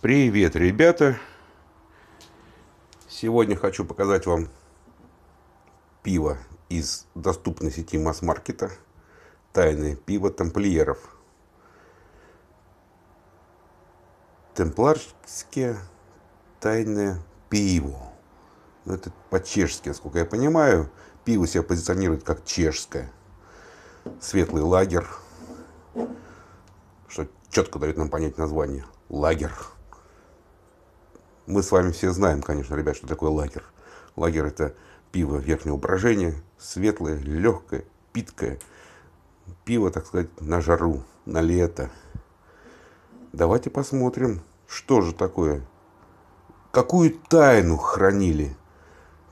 Привет, ребята! Сегодня хочу показать вам пиво из доступной сети масс-маркета. Тайное пиво тамплиеров. Темпларское тайное пиво. Ну, это по-чешски, насколько я понимаю. Пиво себя позиционирует как чешское. Светлый лагер. Что четко дает нам понять название. Лагер. Мы с вами все знаем, конечно, ребят, что такое лагер. Лагер это пиво верхнего брожения, светлое, легкое, питкое. Пиво, так сказать, на жару, на лето. Давайте посмотрим, что же такое, какую тайну хранили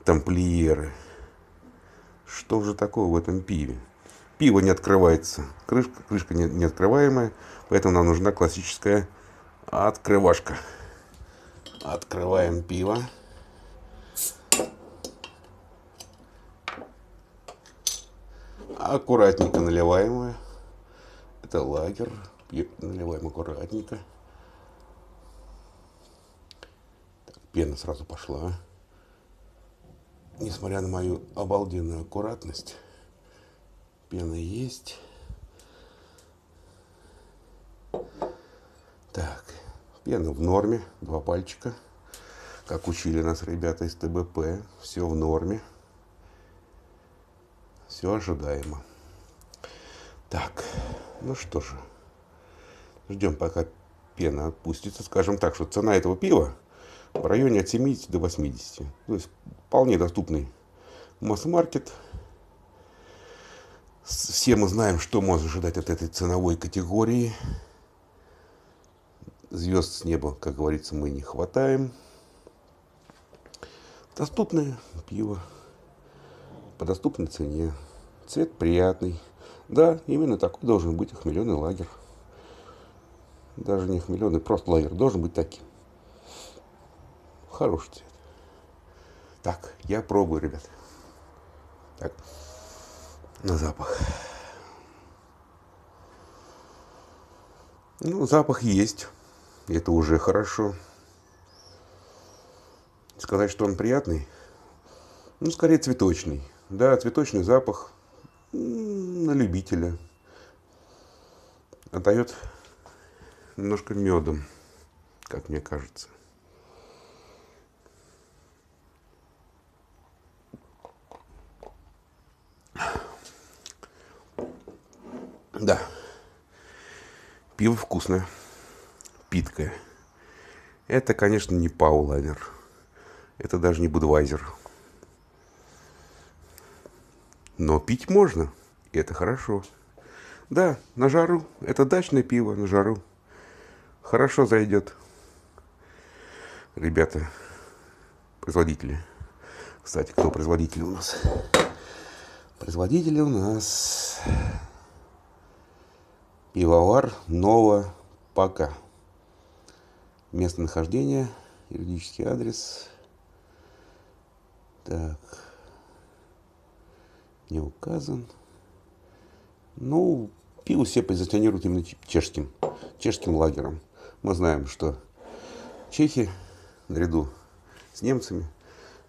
тамплиеры. Что же такое в этом пиве? Пиво не открывается, крышка, крышка не, не открываемая, поэтому нам нужна классическая открывашка. Открываем пиво. Аккуратненько наливаем Это лагер. Наливаем аккуратненько. Так, пена сразу пошла. Несмотря на мою обалденную аккуратность, пена есть. Так, Пена в норме, два пальчика. Как учили нас ребята из ТБП, все в норме. Все ожидаемо. Так, ну что же. Ждем, пока пена отпустится. Скажем так, что цена этого пива в районе от 70 до 80. То есть вполне доступный масс-маркет. Все мы знаем, что можно ожидать от этой ценовой категории звезд с неба, как говорится, мы не хватаем. Доступное пиво по доступной цене. Цвет приятный. Да, именно такой должен быть хмеленый лагерь. Даже не хмеленый, просто лагерь должен быть таким. Хороший цвет. Так, я пробую, ребят. Так, на запах. Ну, запах есть. Это уже хорошо. Сказать, что он приятный? Ну, скорее цветочный. Да, цветочный запах на любителя. Отдает немножко медом, как мне кажется. Да. Пиво вкусное питкая. Это, конечно, не Паулайнер. Это даже не Будвайзер. Но пить можно. И это хорошо. Да, на жару. Это дачное пиво на жару. Хорошо зайдет. Ребята, производители. Кстати, кто производители у нас? Производители у нас пивовар Нова Пока. Местонахождение, юридический адрес. Так. Не указан. Ну, пиво все позиционируют именно чешским, чешским лагером. Мы знаем, что чехи, наряду с немцами,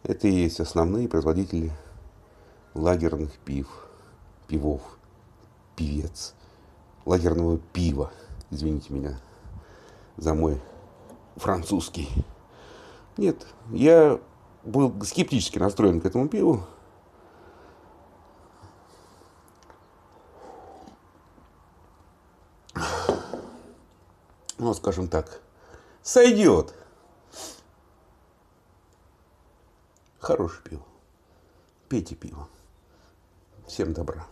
это и есть основные производители лагерных пив, пивов, певец, лагерного пива. Извините меня за мой французский. Нет, я был скептически настроен к этому пиву. Ну, скажем так, сойдет. Хорошее пиво. Пейте пиво. Всем добра.